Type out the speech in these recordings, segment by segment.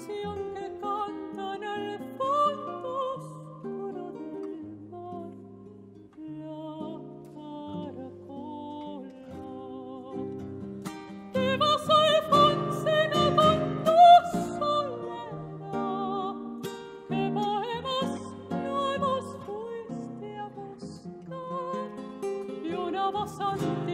canción que canta en el fondo oscuro del mar, la caracola. Te vas Alfonsina con tu soledad, que poemas nuevos fuiste a buscar y una voz antigua.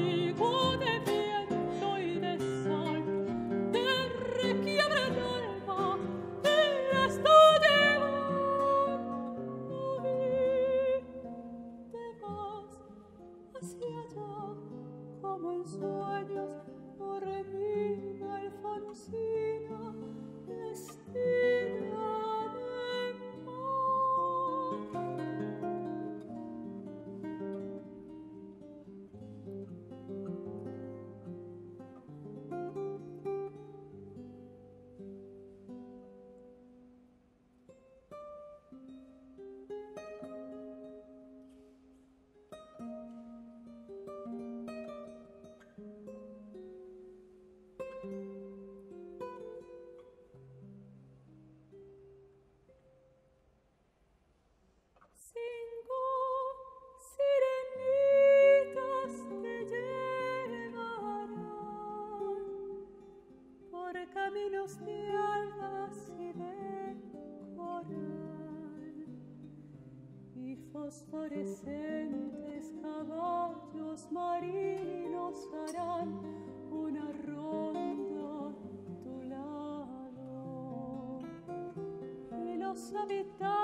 Fosforescentes caballos marinos harán una ronda a tu lado. Y los habitantes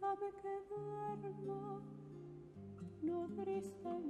Déjame que duerma nodriza en